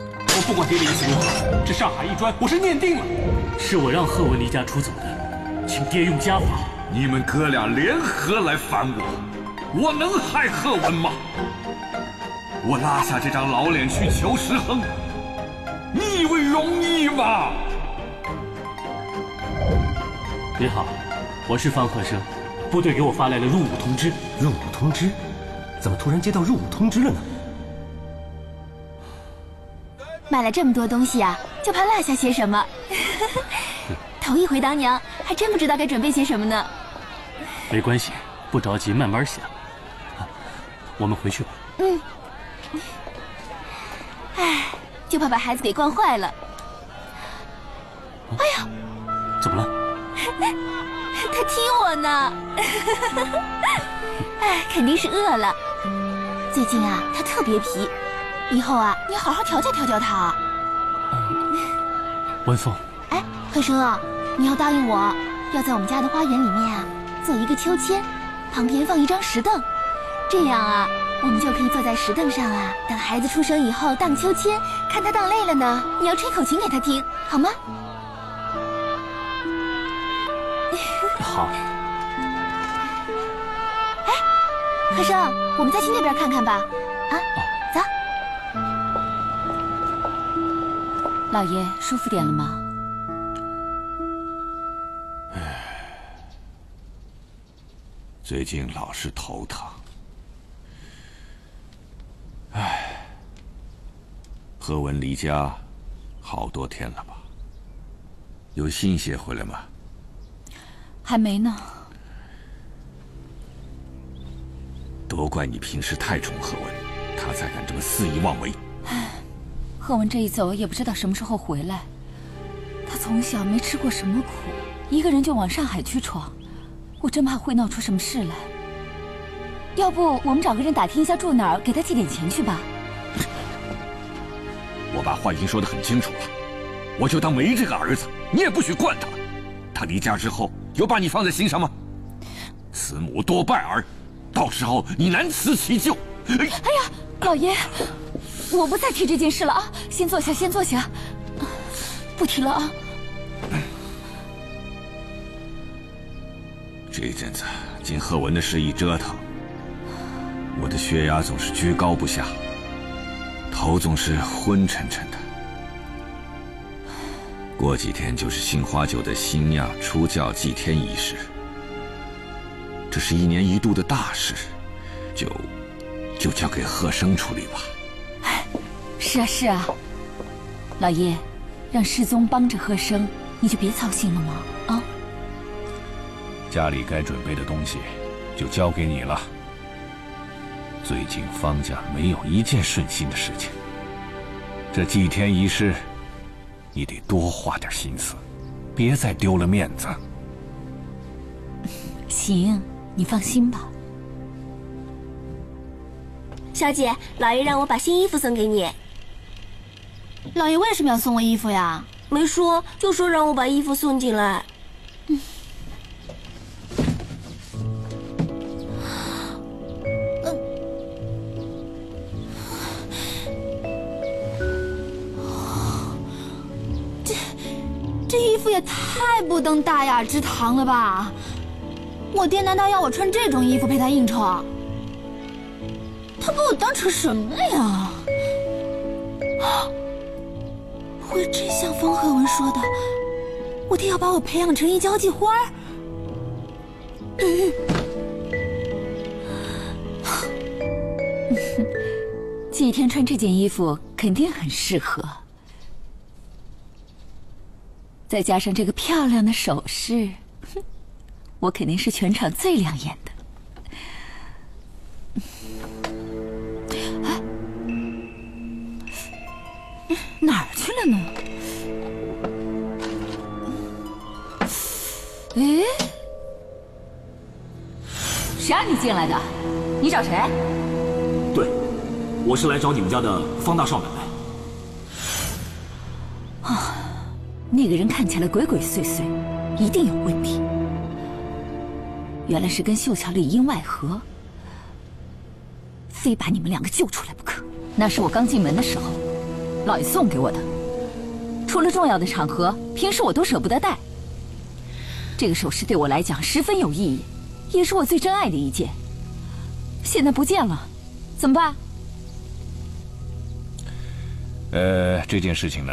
我不管爹的意思如何，这上海一砖我是念定了。是我让贺文离家出走的，请爹用家法。你们哥俩联合来反我，我能害贺文吗？我拉下这张老脸去求石亨，你以为容易吗？你好，我是方鹤生，部队给我发来了入伍通知。入伍通知？怎么突然接到入伍通知了呢？买了这么多东西啊，就怕落下些什么。头一回当娘，还真不知道该准备些什么呢。没关系，不着急，慢慢想。我们回去吧。嗯。哎，就怕把孩子给惯坏了。哎呀，怎么了？他踢我呢。哎，肯定是饿了。最近啊，他特别皮。以后啊，你好好调教调教他。文凤，哎，贺生啊，你要答应我，要在我们家的花园里面啊，做一个秋千，旁边放一张石凳，这样啊，我们就可以坐在石凳上啊，等孩子出生以后荡秋千，看他荡累了呢，你要吹口琴给他听，好吗？好。哎，贺生，我们再去那边看看吧。啊。老爷，舒服点了吗？唉，最近老是头疼。唉，何文离家好多天了吧？有信写回来吗？还没呢。都怪你平时太宠何文，他才敢这么肆意妄为。贺文这一走也不知道什么时候回来。他从小没吃过什么苦，一个人就往上海去闯，我真怕会闹出什么事来。要不我们找个人打听一下住哪儿，给他寄点钱去吧。我把话已经说得很清楚了，我就当没这个儿子，你也不许惯他。他离家之后有把你放在心上吗？慈母多败儿，到时候你难辞其咎。哎呀，老爷。我不再提这件事了啊！先坐下，先坐下，不提了啊。这一阵子经贺文的事一折腾，我的血压总是居高不下，头总是昏沉沉的。过几天就是杏花酒的新酿出窖祭天仪式，这是一年一度的大事，就就交给贺生处理吧。是啊是啊，老爷，让世宗帮着贺生，你就别操心了嘛？啊！家里该准备的东西，就交给你了。最近方家没有一件顺心的事情，这祭天仪式，你得多花点心思，别再丢了面子。行，你放心吧。小姐，老爷让我把新衣服送给你。老爷为什么要送我衣服呀？没说，就说让我把衣服送进来。嗯。这这衣服也太不登大雅之堂了吧！我爹难道要我穿这种衣服陪他应酬？他把我当成什么了呀？会真像方鹤文说的，我爹要把我培养成一交际花儿？季天穿这件衣服肯定很适合，再加上这个漂亮的首饰，我肯定是全场最亮眼的。哪儿去了呢？哎，谁让你进来的？你找谁？对，我是来找你们家的方大少奶奶。啊，那个人看起来鬼鬼祟祟，一定有问题。原来是跟秀巧里应外合，非把你们两个救出来不可。那是我刚进门的时候。老爷送给我的。除了重要的场合，平时我都舍不得戴。这个首饰对我来讲十分有意义，也是我最珍爱的一件。现在不见了，怎么办？呃，这件事情呢，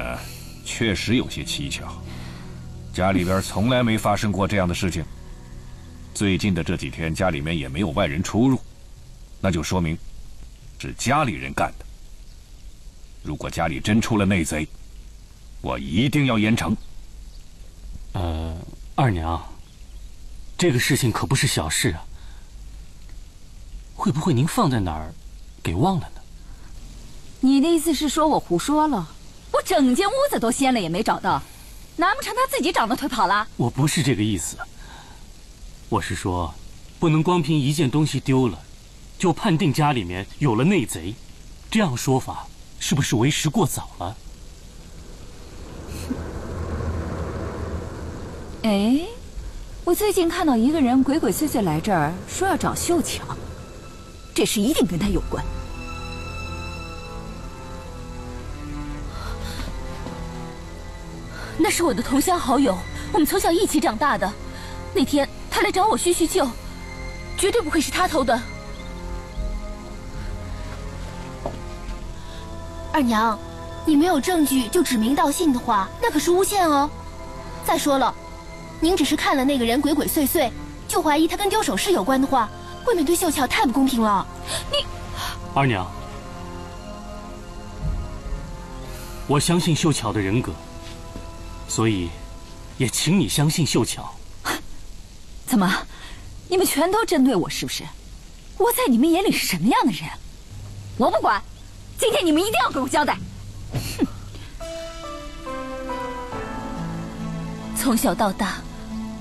确实有些蹊跷。家里边从来没发生过这样的事情。最近的这几天，家里面也没有外人出入，那就说明是家里人干的。如果家里真出了内贼，我一定要严惩。呃，二娘，这个事情可不是小事啊。会不会您放在哪儿，给忘了呢？你的意思是说我胡说了？我整间屋子都掀了也没找到，难不成他自己长了腿跑了？我不是这个意思。我是说，不能光凭一件东西丢了，就判定家里面有了内贼，这样说法是不是为时过早了？哎，我最近看到一个人鬼鬼祟祟来这儿，说要找秀巧，这事一定跟他有关。那是我的同乡好友，我们从小一起长大的。那天。他来找我叙叙旧，绝对不会是他偷的。二娘，你没有证据就指名道姓的话，那可是诬陷哦。再说了，您只是看了那个人鬼鬼祟祟，就怀疑他跟丢首饰有关的话，未免对秀巧太不公平了。你，二娘，我相信秀巧的人格，所以也请你相信秀巧。怎么，你们全都针对我是不是？我在你们眼里是什么样的人？我不管，今天你们一定要给我交代。哼！从小到大，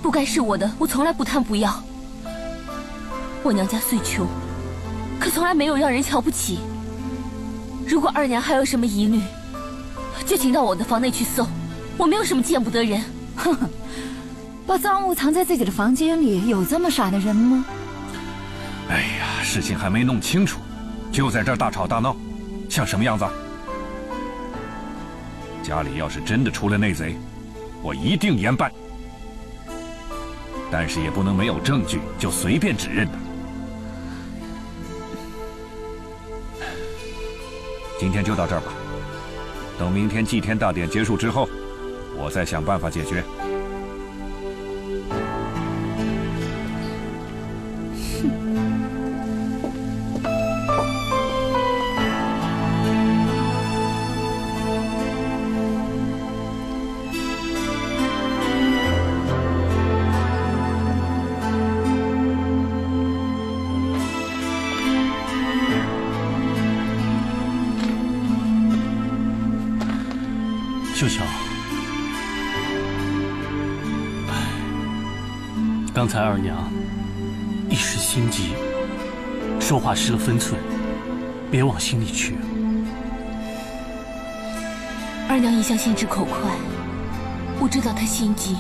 不该是我的，我从来不贪不要。我娘家虽穷，可从来没有让人瞧不起。如果二娘还有什么疑虑，就请到我的房内去搜，我没有什么见不得人。哼哼。把赃物藏在自己的房间里，有这么傻的人吗？哎呀，事情还没弄清楚，就在这儿大吵大闹，像什么样子？家里要是真的出了内贼，我一定严办。但是也不能没有证据就随便指认的。今天就到这儿吧，等明天祭天大典结束之后，我再想办法解决。秀巧，刚才二娘一时心急，说话失了分寸，别往心里去。二娘一向心直口快，我知道她心急，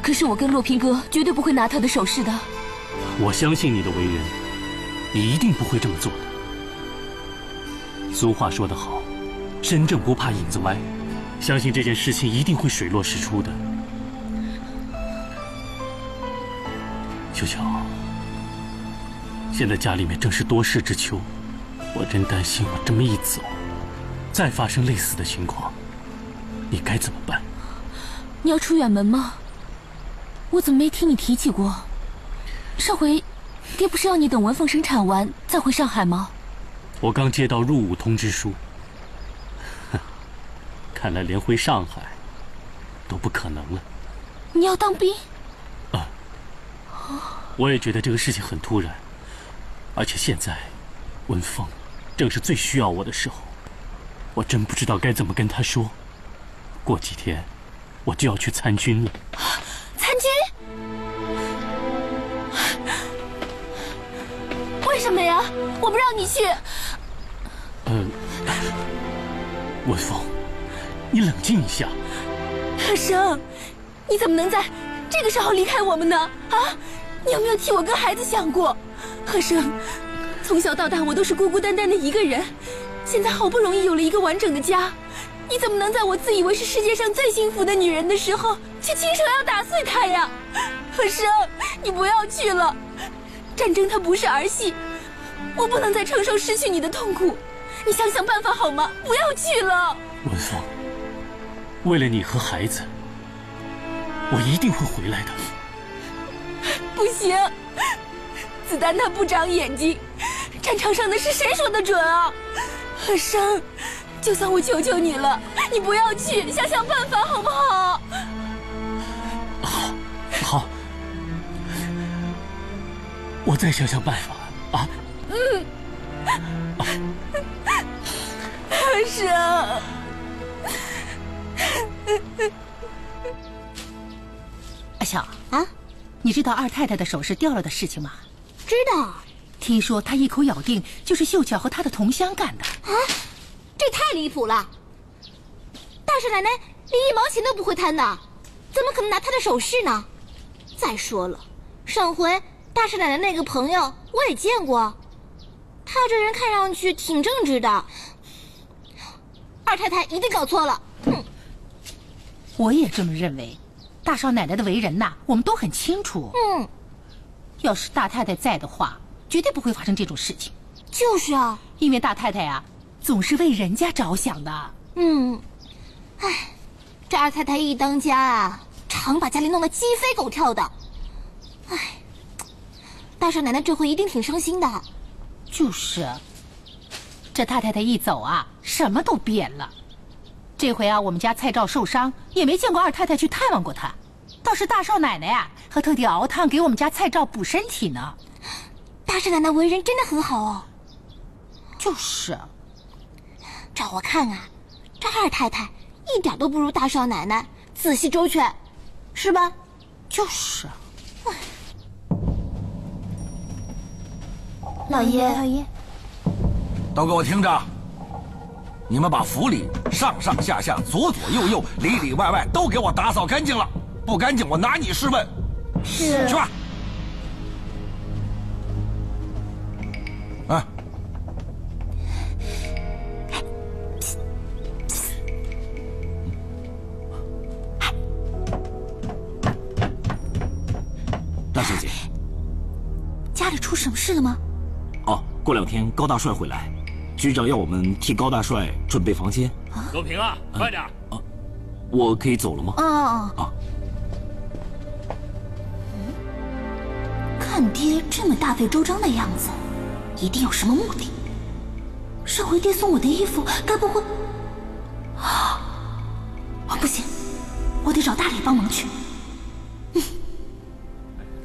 可是我跟洛平哥绝对不会拿她的首饰的。我相信你的为人，你一定不会这么做的。俗话说得好。身正不怕影子歪，相信这件事情一定会水落石出的。秋秋，现在家里面正是多事之秋，我真担心我这么一走，再发生类似的情况，你该怎么办？你要出远门吗？我怎么没听你提起过？上回，爹不是要你等文凤生产完再回上海吗？我刚接到入伍通知书。看来连回上海都不可能了。你要当兵？啊！我也觉得这个事情很突然，而且现在文峰正是最需要我的时候，我真不知道该怎么跟他说。过几天我就要去参军了。参军？为什么呀？我不让你去。嗯，文凤。你冷静一下，贺生，你怎么能在这个时候离开我们呢？啊，你有没有替我跟孩子想过？贺生，从小到大我都是孤孤单单的一个人，现在好不容易有了一个完整的家，你怎么能在我自以为是世界上最幸福的女人的时候，却亲手要打碎它呀？和生，你不要去了，战争它不是儿戏，我不能再承受失去你的痛苦，你想想办法好吗？不要去了。文芳，为了你和孩子，我一定会回来的。不行，子弹它不长眼睛，战场上的事谁说得准啊？和生，就算我求求你了，你不要去，想想办法好不好？好，好，我再想想办法啊。嗯。和生。阿晓啊，你知道二太太的首饰掉了的事情吗？知道。听说她一口咬定就是秀巧和她的同乡干的。啊，这太离谱了！大少奶奶连一毛钱都不会贪的，怎么可能拿她的首饰呢？再说了，上回大少奶奶那个朋友我也见过，她这人看上去挺正直的。二太太一定搞错了。哼，我也这么认为。大少奶奶的为人呐，我们都很清楚。嗯，要是大太太在的话，绝对不会发生这种事情。就是啊，因为大太太呀，总是为人家着想的。嗯，哎，这二太太一当家啊，常把家里弄得鸡飞狗跳的。哎，大少奶奶这回一定挺伤心的。就是，这大太太一走啊，什么都变了。这回啊，我们家蔡照受伤，也没见过二太太去探望过他。倒是大少奶奶啊，还特地熬汤给我们家蔡照补身体呢。大少奶奶为人真的很好哦。就是，照我看啊，这二太太一点都不如大少奶奶仔细周全，是吧？就是。老爷，老爷，都给我听着。你们把府里上上下下、左左右右、里里外外都给我打扫干净了，不干净我拿你试问。是。去吧。哎。大小姐，家里出什么事了吗？哦，过两天高大帅会来。局长要我们替高大帅准备房间。罗平啊，快点！啊，我可以走了吗？啊啊！看爹这么大费周章的样子，一定有什么目的。上回爹送我的衣服，该不会……啊！不行，我得找大力帮忙去。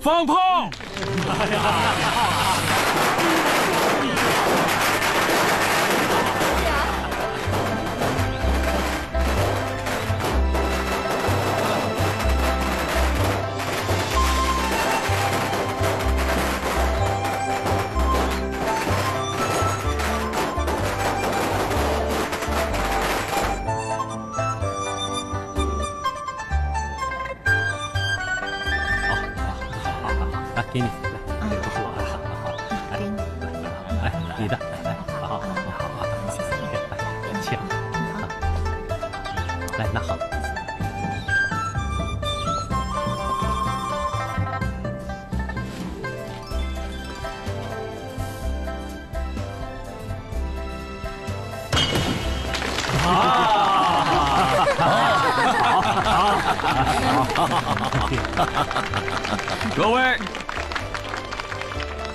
放炮！来，请，来，那好。各位。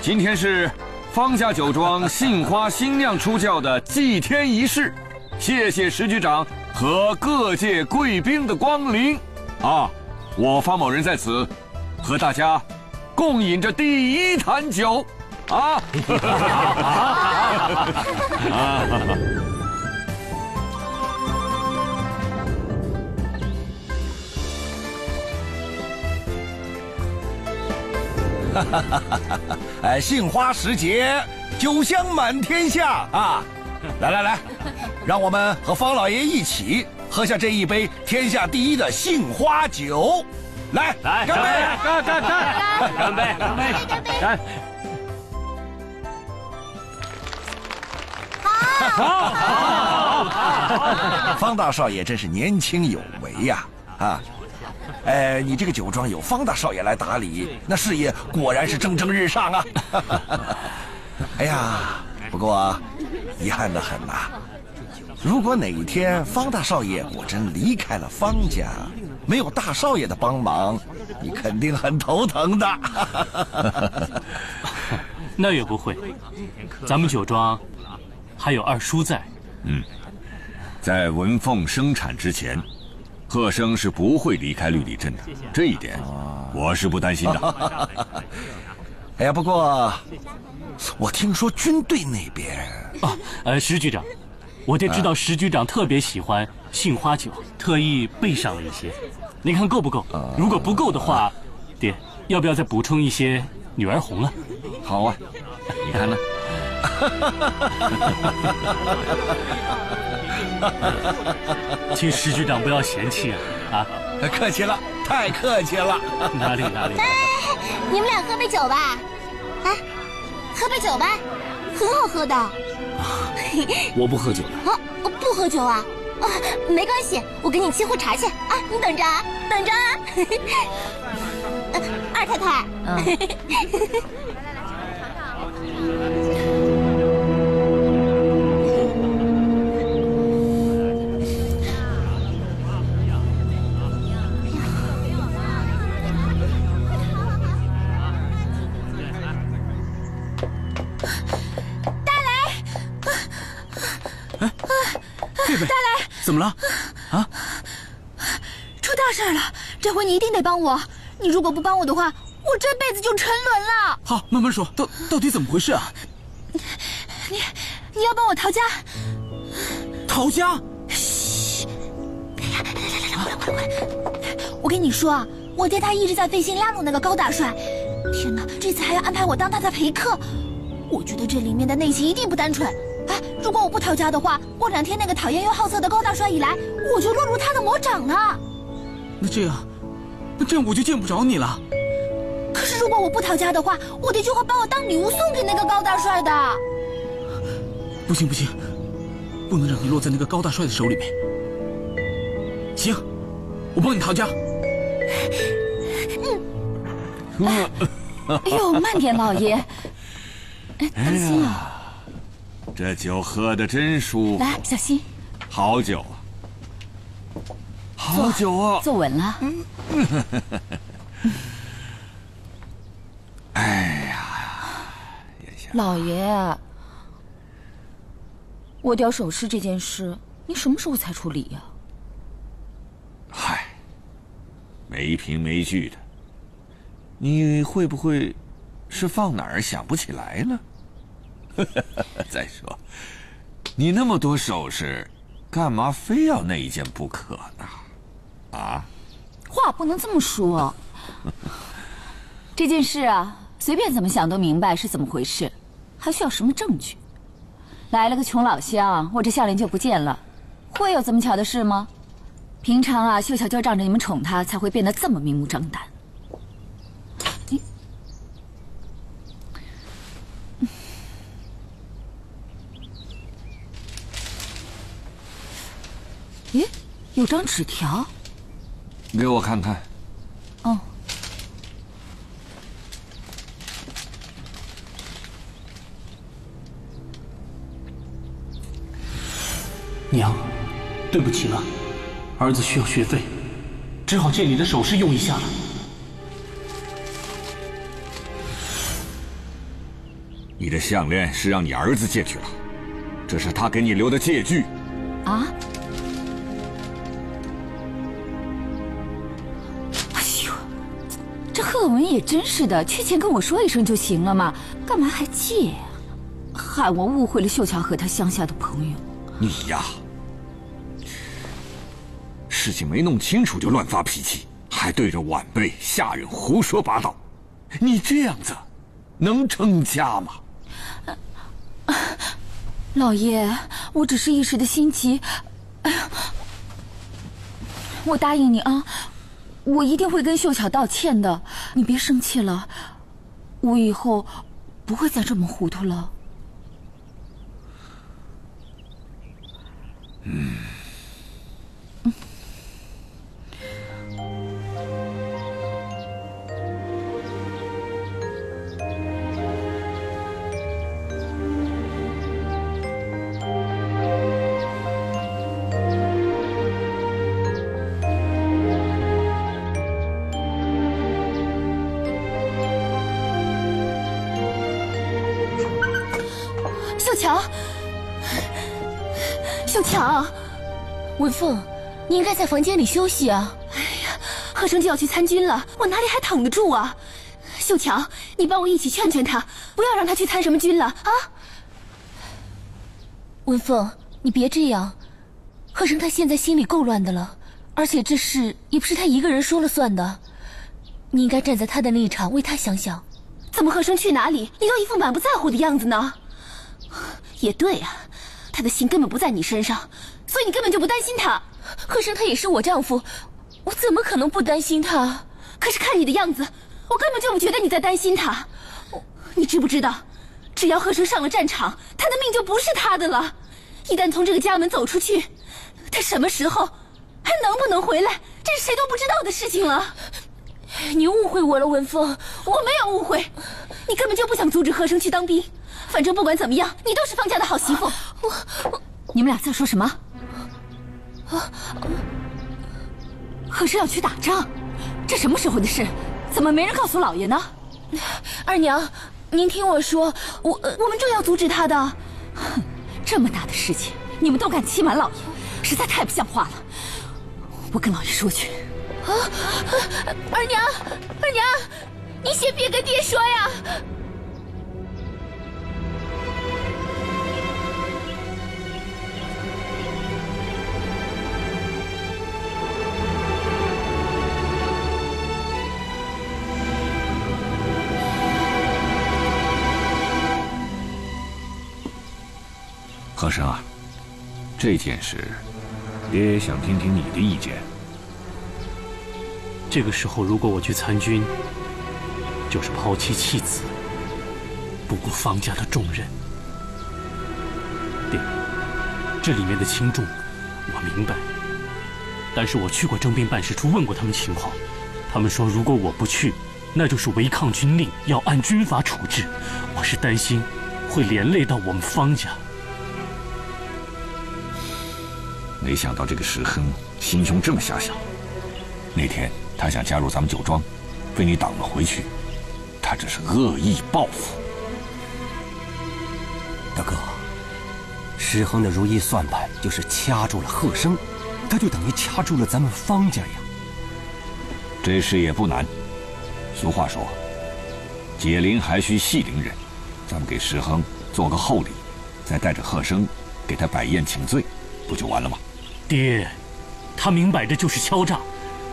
今天是方家酒庄杏花新酿出窖的祭天仪式，谢谢石局长和各界贵宾的光临。啊，我方某人在此和大家共饮着第一坛酒。啊！哈哈哈哈哈哈！哎，杏花时节，酒香满天下啊！来来来，让我们和方老爷一起喝下这一杯天下第一的杏花酒。来来，干杯！干干干！干杯！干杯！干！好！方大少爷真是年轻有为呀！啊，哎，你这个酒庄有方大少爷来打理，那事业果然是蒸蒸日上啊！哎呀，不过遗憾的很呐。如果哪一天方大少爷果真离开了方家，没有大少爷的帮忙，你肯定很头疼的。那也不会，咱们酒庄还有二叔在。嗯，在文凤生产之前，贺生是不会离开绿里镇的，这一点我是不担心的。哎呀，不过我听说军队那边……啊，呃，石局长。我爹知道石局长特别喜欢杏花酒，特意备上了一些，您看够不够？如果不够的话，爹要不要再补充一些女儿红了？好啊，你看呢？请石局长不要嫌弃啊！啊，客气了，太客气了。哪里哪里？哎，你们俩喝杯酒吧，哎，喝杯酒吧，很好喝的。我不喝酒的。啊，不喝酒啊？啊，没关系，我给你沏壶茶去。啊，你等着啊，等着啊。二太太。怎 么了？啊！出大事了！这回你一定得帮我。你如果不帮我的话，我这辈子就沉沦了。好，慢慢说，到到底怎么回事啊？你你要帮我逃家？逃家？嘘！哎呀，来来来来，过来过来！我跟你说啊，我爹他一直在费心拉拢那个高大帅。天哪，这次还要安排我当他的陪客。我觉得这里面的内情一定不单纯。哎，如果我不逃家的话，过两天那个讨厌又好色的高大帅一来，我就落入他的魔掌了。那这样，那这样我就见不着你了。可是如果我不逃家的话，我爹就会把我当礼物送给那个高大帅的。不行不行，不能让你落在那个高大帅的手里面。行，我帮你逃家。嗯。哎呦，慢点，老爷。哎，当心啊。这酒喝的真舒服，来，小心。好酒啊，好酒啊，坐稳了。哎呀，老爷，我掉首饰这件事，你什么时候才处理呀？嗨，没凭没据的，你会不会是放哪儿想不起来了？再说，你那么多首饰，干嘛非要那一件不可呢？啊？话不能这么说。这件事啊，随便怎么想都明白是怎么回事，还需要什么证据？来了个穷老乡，我这项链就不见了，会有这么巧的事吗？平常啊，秀巧就仗着你们宠她，才会变得这么明目张胆。有张纸条，给我看看。哦，娘，对不起了，儿子需要学费，只好借你的首饰用一下了。你的项链是让你儿子借去了，这是他给你留的借据。啊？贺文也真是的，缺钱跟我说一声就行了嘛，干嘛还借呀？害我误会了秀乔和他乡下的朋友。你呀，事情没弄清楚就乱发脾气，还对着晚辈下人胡说八道，你这样子能成家吗？老爷，我只是一时的心急。哎呀，我答应你啊。我一定会跟秀巧道歉的。你别生气了我以后不会再这么糊涂了。嗯。文凤，你应该在房间里休息啊！哎呀，贺生就要去参军了，我哪里还躺得住啊？秀强，你帮我一起劝劝他，不要让他去参什么军了啊！文凤，你别这样，贺生他现在心里够乱的了，而且这事也不是他一个人说了算的，你应该站在他的立场为他想想。怎么贺生去哪里，你都一副满不在乎的样子呢？也对啊，他的心根本不在你身上，所以你根本就不担心他。贺生他也是我丈夫，我怎么可能不担心他？可是看你的样子，我根本就不觉得你在担心他。你知不知道，只要贺生上了战场，他的命就不是他的了。一旦从这个家门走出去，他什么时候还能不能回来，这是谁都不知道的事情了。你误会我了，文峰，我没有误会，你根本就不想阻止贺生去当兵。反正不管怎么样，你都是方家的好媳妇。我，我，你们俩在说什么？啊，可是要去打仗，这什么时候的事？怎么没人告诉老爷呢？二娘，您听我说，我我们正要阻止他的。哼，这么大的事情，你们都敢欺瞒老爷，实在太不像话了。我跟老爷说去。啊，二娘，二娘，你先别跟爹说呀。和珅啊，这件事，爹想听听你的意见。这个时候，如果我去参军，就是抛妻弃子，不顾方家的重任。爹，这里面的轻重，我明白。但是我去过征兵办事处，问过他们情况，他们说如果我不去，那就是违抗军令，要按军法处置。我是担心，会连累到我们方家。没想到这个石亨心胸这么狭小。那天他想加入咱们酒庄，被你挡了回去。他这是恶意报复。大哥，石亨的如意算盘就是掐住了贺生，他就等于掐住了咱们方家呀。这事也不难。俗话说，解铃还须系铃人。咱们给石亨做个厚礼，再带着贺生给他摆宴请罪，不就完了吗？爹，他明摆着就是敲诈。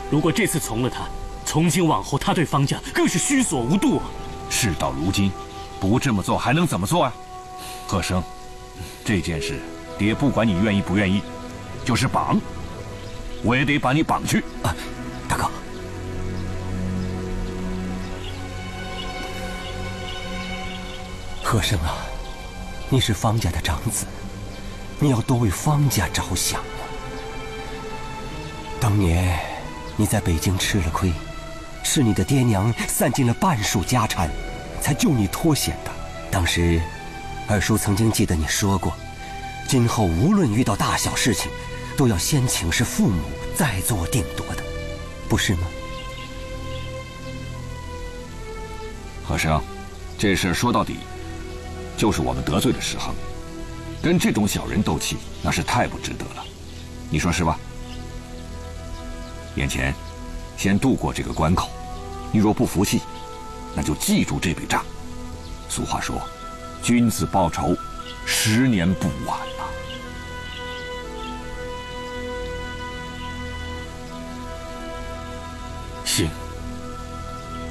如果这次从了他，从今往后他对方家更是虚所无度。事到如今，不这么做还能怎么做啊？贺生，这件事，爹不管你愿意不愿意，就是绑，我也得把你绑去。啊，大哥，贺生啊，你是方家的长子，你要多为方家着想啊。当年你在北京吃了亏，是你的爹娘散尽了半数家产，才救你脱险的。当时，二叔曾经记得你说过，今后无论遇到大小事情，都要先请示父母，再做定夺的，不是吗？和生，这事说到底，就是我们得罪了石恒，跟这种小人斗气，那是太不值得了，你说是吧？眼前，先渡过这个关口。你若不服气，那就记住这笔账。俗话说：“君子报仇，十年不晚呐。”行，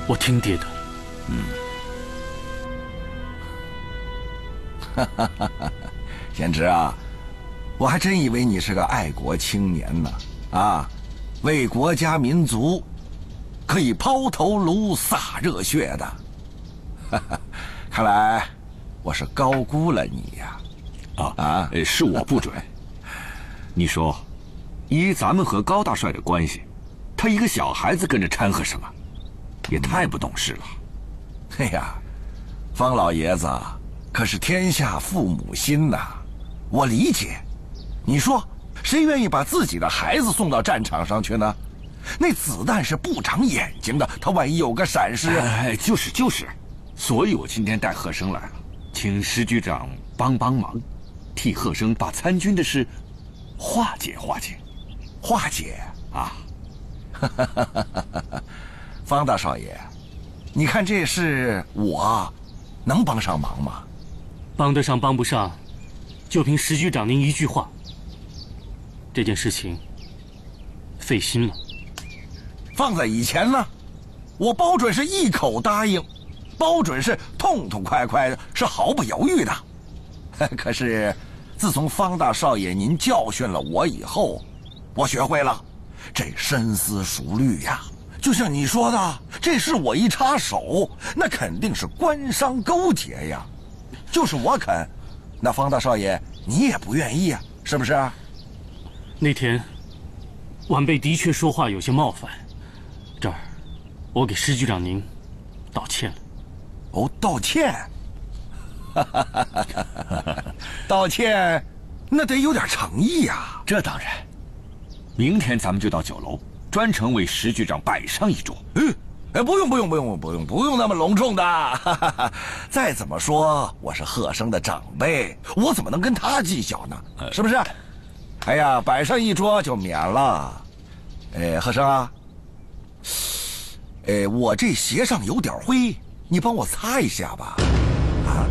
我听爹的。嗯。哈哈哈哈贤侄啊，我还真以为你是个爱国青年呢。啊！为国家民族，可以抛头颅洒热血的，哈 哈看来我是高估了你呀！啊啊，是我不准。你说，依咱们和高大帅的关系，他一个小孩子跟着掺和什么，也太不懂事了。哎呀，方老爷子可是天下父母心呐，我理解。你说，谁愿意把自己的孩子送到战场上去呢？那子弹是不长眼睛的，他万一有个闪失……哎，就是就是，所以我今天带贺生来了，请石局长帮帮忙，替贺生把参军的事化解化解，化解啊！方大少爷，你看这事我能帮上忙吗？帮得上帮不上，就凭石局长您一句话，这件事情费心了。放在以前呢，我包准是一口答应，包准是痛痛快快的，是毫不犹豫的。可是，自从方大少爷您教训了我以后，我学会了这深思熟虑呀。就像你说的，这事我一插手，那肯定是官商勾结呀。就是我肯，那方大少爷你也不愿意啊，是不是？那天，晚辈的确说话有些冒犯。这儿，我给石局长您道歉了。哦，道歉，道歉，那得有点诚意呀。这当然，明天咱们就到酒楼，专程为石局长摆上一桌。嗯，哎，不用，不用，不用，不用，不用那么隆重的。再怎么说，我是贺生的长辈，我怎么能跟他计较呢？是不是？哎呀，摆上一桌就免了。哎，贺生啊。哎，我这鞋上有点灰，你帮我擦一下吧。啊，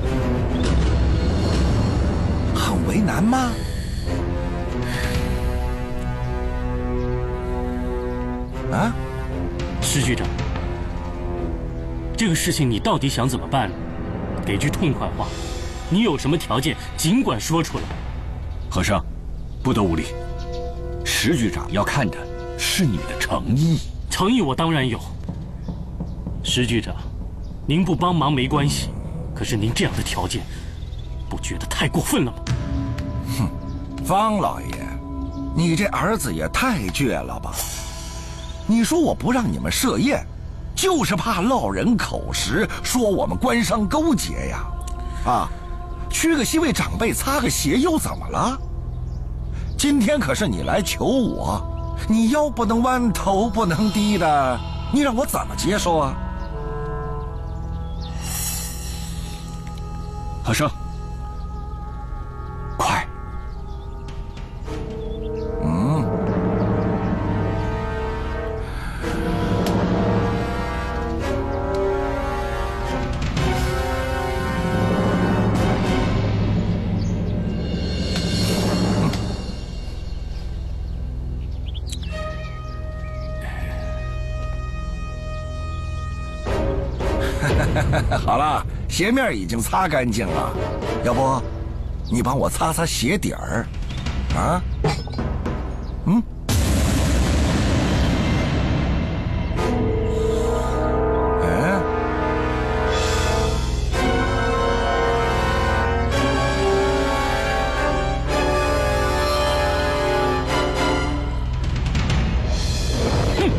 很为难吗？啊，石局长，这个事情你到底想怎么办？给句痛快话，你有什么条件，尽管说出来。和尚，不得无礼。石局长要看的是你的诚意。诚意我当然有。石局长，您不帮忙没关系，可是您这样的条件，不觉得太过分了吗？哼，方老爷，你这儿子也太倔了吧！你说我不让你们设宴，就是怕落人口实，说我们官商勾结呀！啊，屈个膝为长辈擦个鞋又怎么了？今天可是你来求我，你腰不能弯，头不能低的，你让我怎么接受啊？和生，鞋面已经擦干净了，要不，你帮我擦擦鞋底儿，啊？嗯？哎？哼！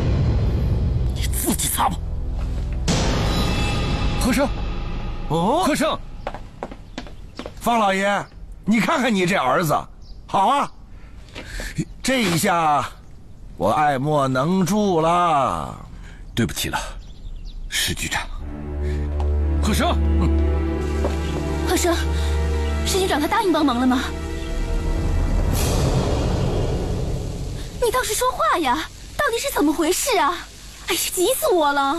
你自己擦吧，和尚。哦，贺胜，方老爷，你看看你这儿子，好啊，这一下我爱莫能助了。对不起了，石局长。贺生，贺生，石局长他答应帮忙了吗？你倒是说话呀！到底是怎么回事啊？哎呀，急死我了！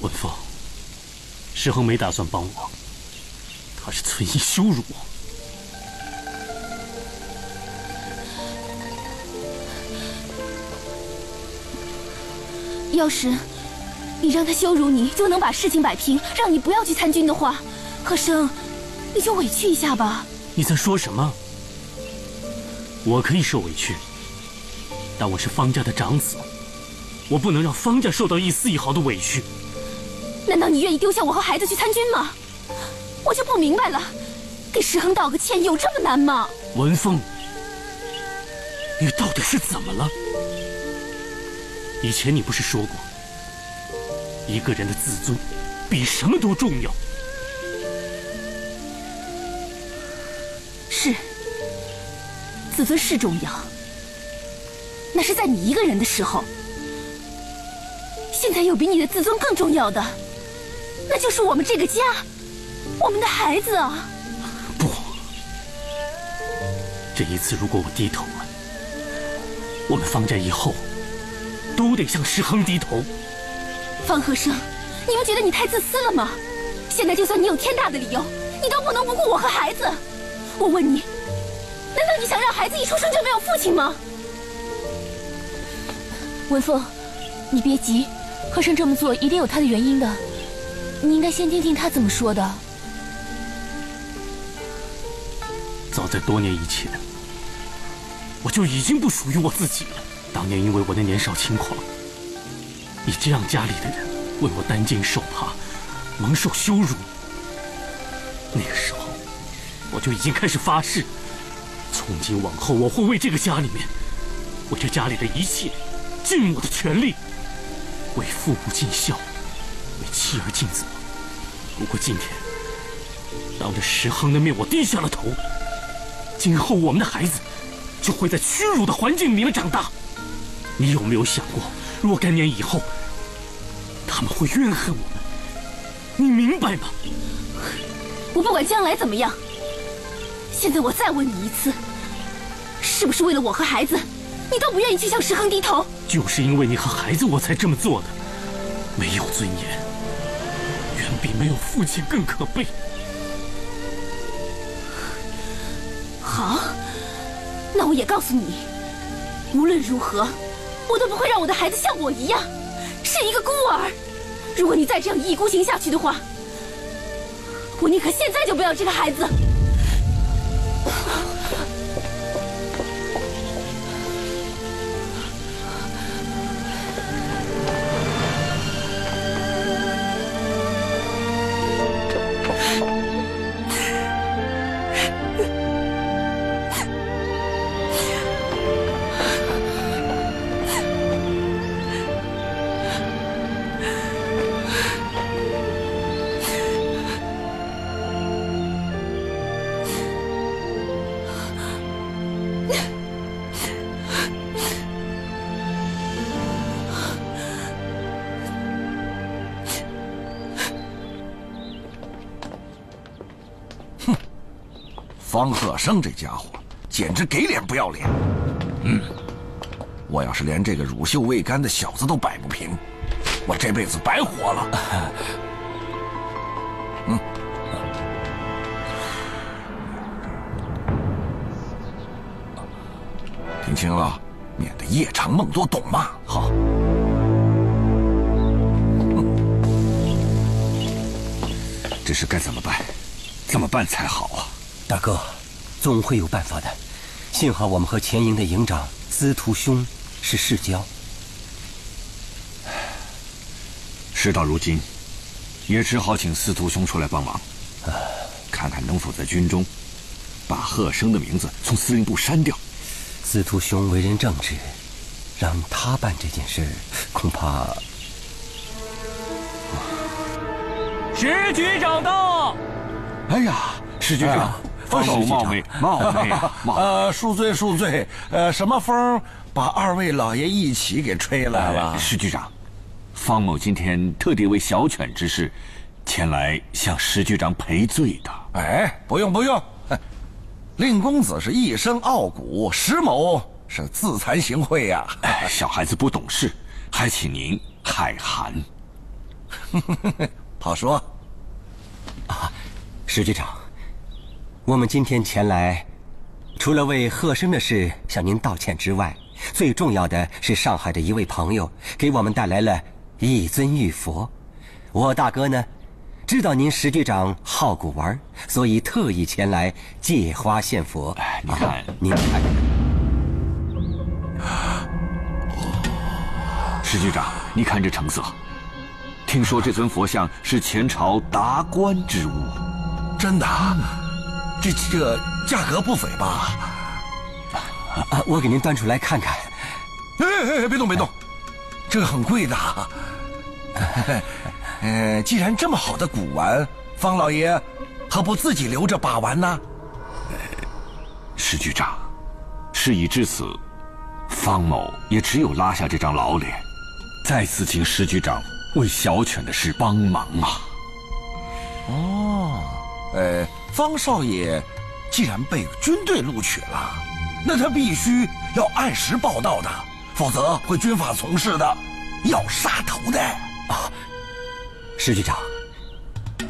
文峰。石恒没打算帮我，他是存心羞辱我。要是你让他羞辱你，就能把事情摆平，让你不要去参军的话，贺生，你就委屈一下吧。你在说什么？我可以受委屈，但我是方家的长子，我不能让方家受到一丝一毫的委屈。难道你愿意丢下我和孩子去参军吗？我就不明白了，给石恒道个歉有这么难吗？文峰，你到底是怎么了？以前你不是说过，一个人的自尊比什么都重要？是，自尊是重要，那是在你一个人的时候。现在有比你的自尊更重要的，那就是我们这个家，我们的孩子啊！不，这一次如果我低头了，我们方家以后都得向石亨低头。方和生，你们觉得你太自私了吗？现在就算你有天大的理由，你都不能不顾我和孩子。我问你，难道你想让孩子一出生就没有父亲吗？文凤，你别急。和珅这么做一定有他的原因的，你应该先听听他怎么说的。早在多年以前，我就已经不属于我自己了。当年因为我的年少轻狂，以这样家里的人为我担惊受怕，蒙受羞辱。那个时候，我就已经开始发誓，从今往后我会为这个家里面，为这家里的一切，尽我的全力。为父母尽孝，为妻儿尽责。不过今天当着石亨的面我低下了头，今后我们的孩子就会在屈辱的环境里面长大。你有没有想过，若干年以后他们会怨恨我们？你明白吗？我不管将来怎么样，现在我再问你一次，是不是为了我和孩子？你都不愿意去向石亨低头，就是因为你和孩子，我才这么做的。没有尊严，远比没有父亲更可悲。好，那我也告诉你，无论如何，我都不会让我的孩子像我一样，是一个孤儿。如果你再这样一意孤行下去的话，我宁可现在就不要这个孩子。生这家伙简直给脸不要脸。嗯，我要是连这个乳臭未干的小子都摆不平，我这辈子白活了。嗯，听清了，免得夜长梦多，懂吗？好。这事该怎么办？怎么办才好啊？大哥，总会有办法的。幸好我们和前营的营长司徒兄是世交。事到如今，也只好请司徒兄出来帮忙，看看能否在军中把贺生的名字从司令部删掉。司徒兄为人正直，让他办这件事，恐怕……石局长到。哎呀，石局长。方某 冒昧，冒昧啊！呃，恕罪恕罪。呃，什么风把二位老爷一起给吹来了？石局长，方某今天特地为小犬之事，前来向石局长赔罪的。哎，不用不用，令公子是一身傲骨，石某是自惭形秽呀。小孩子不懂事，还请您海涵。好说。啊，石局长。我们今天前来，除了为贺生的事向您道歉之外，最重要的是上海的一位朋友给我们带来了一尊玉佛。我大哥呢，知道您石局长好古玩，所以特意前来借花献佛。哎，你看，您看，石局长，你看这成色。听说这尊佛像是前朝达官之物，真的？这这价格不菲吧？啊，我给您端出来看看。哎哎哎，别动别动，这个很贵的。呃，既然这么好的古玩，方老爷何不自己留着把玩呢？石局长，事已至此，方某也只有拉下这张老脸，再次请石局长为小犬的事帮忙啊。哦，呃，方少爷既然被军队录取了，那他必须要按时报到的，否则会军法从事的，要杀头的。啊，石局长，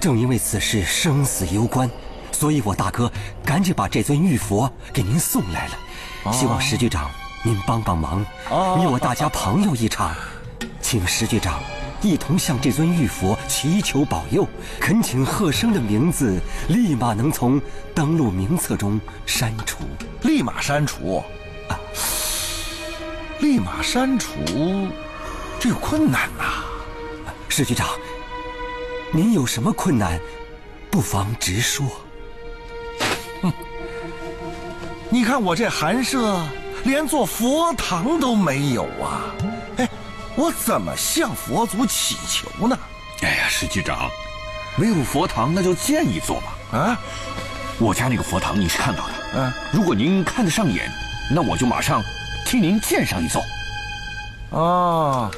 正因为此事生死攸关，所以我大哥赶紧把这尊玉佛给您送来了，希望石局长您帮帮忙，你我大家朋友一场，请石局长。一同向这尊玉佛祈求保佑，恳请贺生的名字立马能从登录名册中删除，立马删除，啊，立马删除，这有困难呐，石局长，您有什么困难，不妨直说。哼，你看我这寒舍，连座佛堂都没有啊，哎。我怎么向佛祖祈求呢？哎呀，石局长，没有佛堂，那就建一座吧。啊，我家那个佛堂你是看到的。嗯，如果您看得上眼，那我就马上替您建上一座。哦，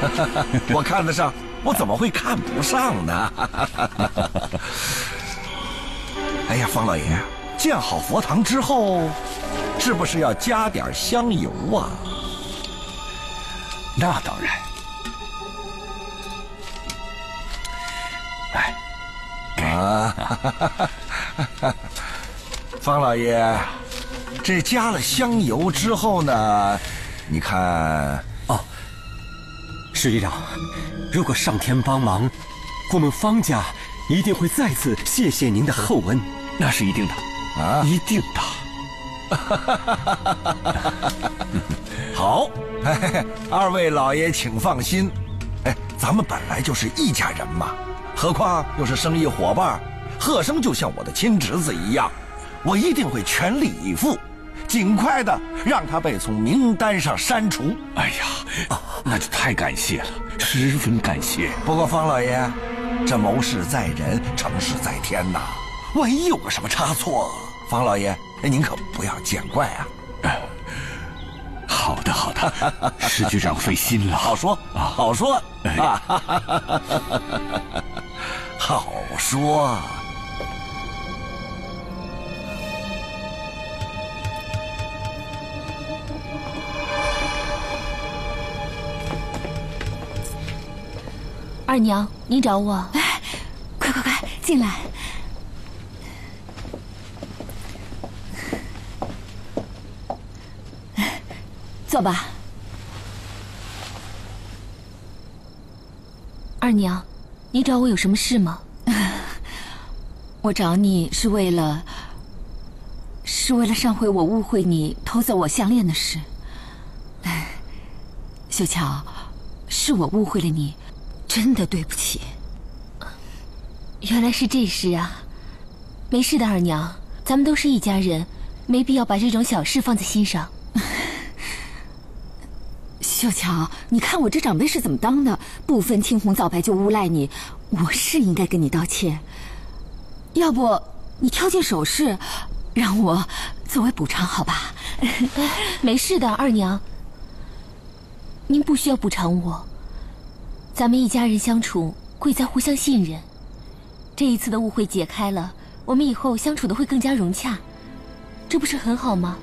我看得上，我怎么会看不上呢？哎呀，方老爷，建好佛堂之后，是不是要加点香油啊？那当然，哎，啊，方老爷，这加了香油之后呢？你看，哦，石局长，如果上天帮忙，我们方家一定会再次谢谢您的厚恩。那是一定的，啊，一定的。好。二位老爷，请放心，哎，咱们本来就是一家人嘛，何况又是生意伙伴，贺生就像我的亲侄子一样，我一定会全力以赴，尽快的让他被从名单上删除。哎呀，那就太感谢了，十分感谢。不过方老爷，这谋事在人，成事在天呐，万一有个什么差错，方老爷您可不要见怪啊。好的，好的，石局长费心了。好说，好说，好说。二娘，你找我？哎，快快快，进来。坐吧，二娘，你找我有什么事吗？我找你是为了，是为了上回我误会你偷走我项链的事。秀乔，是我误会了你，真的对不起。原来是这事啊，没事的，二娘，咱们都是一家人，没必要把这种小事放在心上。小乔，你看我这长辈是怎么当的？不分青红皂白就诬赖你，我是应该跟你道歉。要不你挑件首饰，让我作为补偿，好吧？没事的，二娘，您不需要补偿我。咱们一家人相处，贵在互相信任。这一次的误会解开了，我们以后相处的会更加融洽，这不是很好吗？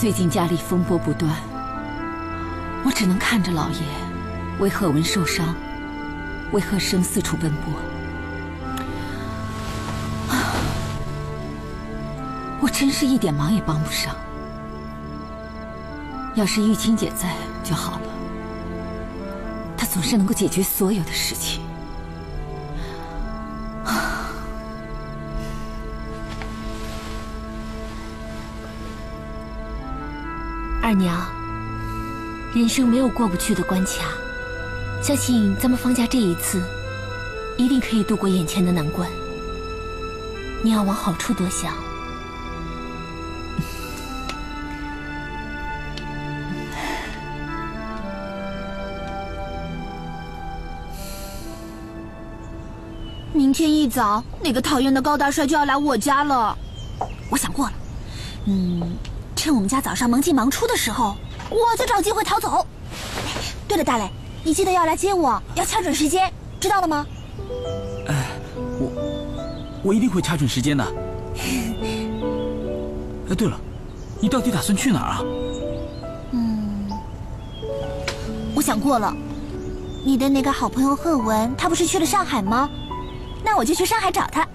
最近家里风波不断，我只能看着老爷为贺文受伤，为贺生四处奔波。啊我真是一点忙也帮不上。要是玉清姐在就好了，她总是能够解决所有的事情。二娘，人生没有过不去的关卡，相信咱们方家这一次一定可以度过眼前的难关。你要往好处多想。明天一早，那个讨厌的高大帅就要来我家了。我想过了，嗯，趁我们家早上忙进忙出的时候，我就找机会逃走。对了，大磊，你记得要来接我，要掐准时间，知道了吗？哎，我我一定会掐准时间的。哎，对了，你到底打算去哪儿啊？嗯，我想过了，你的那个好朋友贺文，他不是去了上海吗？那我就去上海找他。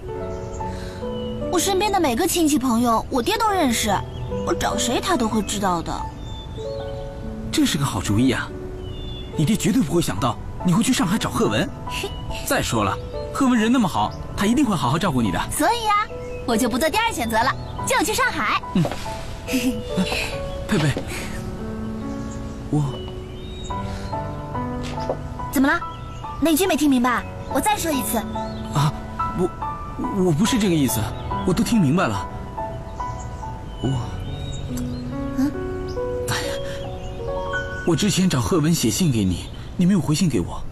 我身边的每个亲戚朋友，我爹都认识，我找谁他都会知道的。这是个好主意啊！你爹绝对不会想到你会去上海找贺文。再说了，贺文人那么好，他一定会好好照顾你的。所以啊，我就不做第二选择了，就去上海。嗯，佩佩，我怎么了？哪句没听明白？我再说一次。啊，我我不是这个意思，我都听明白了。我，我之前找贺文写信给你，你没有回信给我。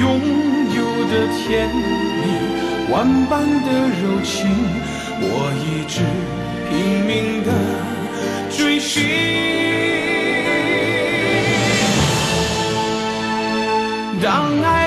拥有的甜蜜，万般的柔情，我一直拼命的追寻。当爱。